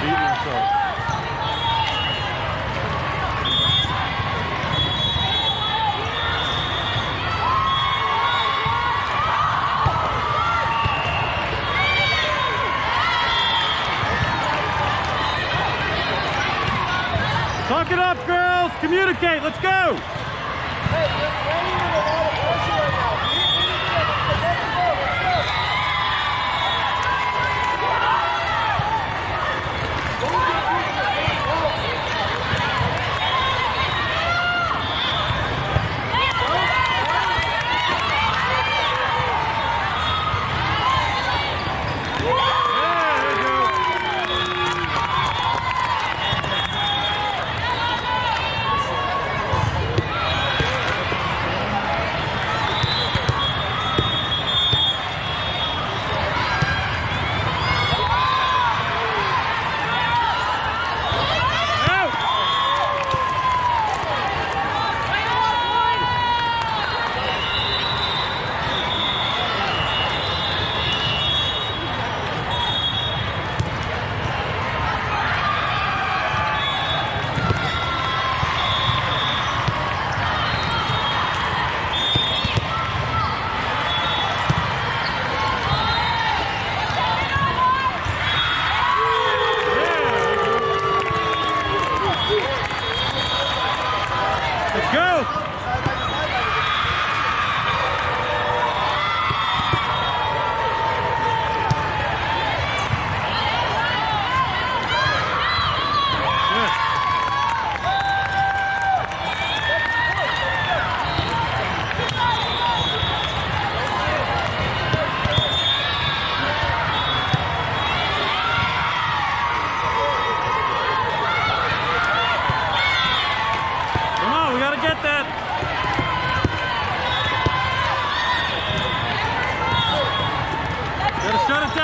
beating himself. Talk it up, girls. Communicate. Let's go.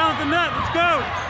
down at the net. Let's go.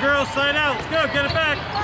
girls, side out. Let's go, get it back.